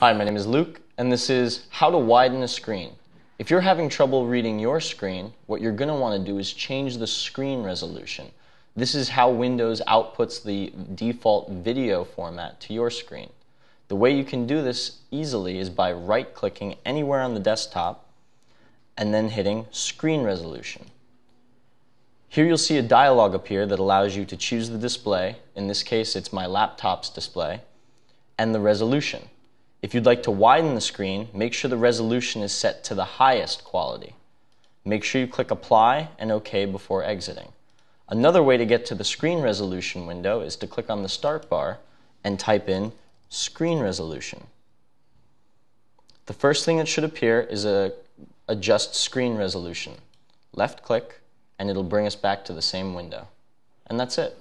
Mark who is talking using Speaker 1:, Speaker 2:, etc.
Speaker 1: Hi, my name is Luke, and this is how to widen a screen. If you're having trouble reading your screen, what you're going to want to do is change the screen resolution. This is how Windows outputs the default video format to your screen. The way you can do this easily is by right clicking anywhere on the desktop and then hitting Screen Resolution. Here you'll see a dialog appear that allows you to choose the display, in this case it's my laptop's display, and the resolution. If you'd like to widen the screen, make sure the resolution is set to the highest quality. Make sure you click Apply and OK before exiting. Another way to get to the screen resolution window is to click on the start bar and type in Screen Resolution. The first thing that should appear is a Adjust Screen Resolution. Left click and it'll bring us back to the same window. And that's it.